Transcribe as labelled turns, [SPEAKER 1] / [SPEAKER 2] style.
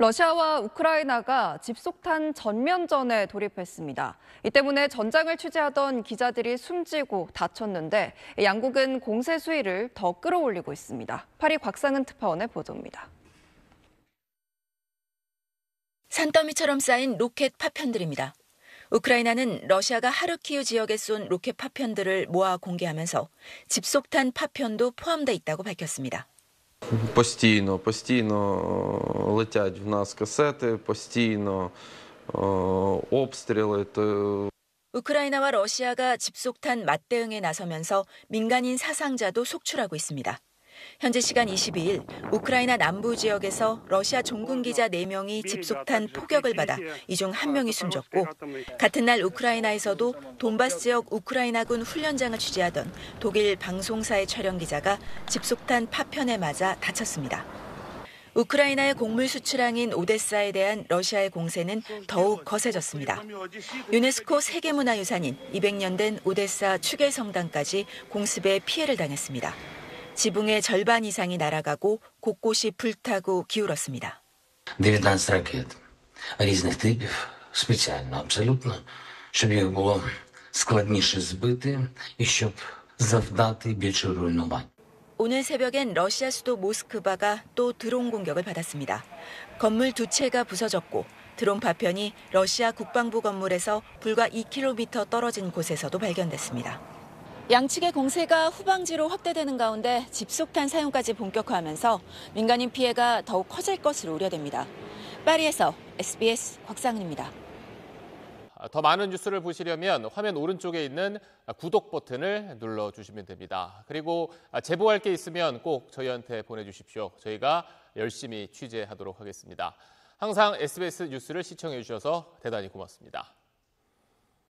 [SPEAKER 1] 러시아와 우크라이나가 집속탄 전면전에 돌입했습니다. 이 때문에 전장을 취재하던 기자들이 숨지고 다쳤는데 양국은 공세 수위를 더 끌어올리고 있습니다. 파리 곽상은 특파원의 보도입니다.
[SPEAKER 2] 산더미처럼 쌓인 로켓 파편들입니다. 우크라이나는 러시아가 하르키우 지역에 쏜 로켓 파편들을 모아 공개하면서 집속탄 파편도 포함돼 있다고 밝혔습니다.
[SPEAKER 3] Постійно, постійно летять в нас касети, постійно е, обстріли. То
[SPEAKER 2] 우크라이나와 러시아가 집속탄 맞대응에 나서면서 민간인 사상자도 속출하고 있습니다. 현재 시간 22일 우크라이나 남부 지역에서 러시아 종군 기자 4명이 집속탄 포격을 받아 이 중 1명이 숨졌고 같은 날 우크라이나에서도 돈바스 지역 우크라이나군 훈련장을 취재하던 독일 방송사의 촬영 기자가 집속탄 파편에 맞아 다쳤습니다. 우크라이나의 곡물 수출항인 오데사에 대한 러시아의 공세는 더욱 거세졌습니다. 유네스코 세계문화유산인 200년 된 오데사 추계 성당까지 공습에 피해를 당했습니다. 지붕의 절반 이상이 날아가고 곳곳이 불타고 기울었습니다.
[SPEAKER 4] 19 ракет різних типів, спеціально абсолютно, щоб їх було складніше збити і щоб завдати більше руйнувань.
[SPEAKER 2] 오늘 새벽엔 러시아 수도 모스크바가 또 드론 공격을 받았습니다. 건물 두 채가 부서졌고 드론 파편이 러시아 국방부 건물에서 불과 2km 떨어진 곳에서도 발견됐습니다. 양측의 공세가 후방지로 확대되는 가운데 집속탄 사용까지 본격화하면서 민간인 피해가 더욱 커질 것으로 우려됩니다. 파리에서 SBS 곽상은입니다.
[SPEAKER 5] 더 많은 뉴스를 보시려면 화면 오른쪽에 있는 구독 버튼을 눌러주시면 됩니다. 그리고 제보할 게 있으면 꼭 저희한테 보내주십시오. 저희가 열심히 취재하도록 하겠습니다. 항상 SBS 뉴스를 시청해 주셔서 대단히 고맙습니다.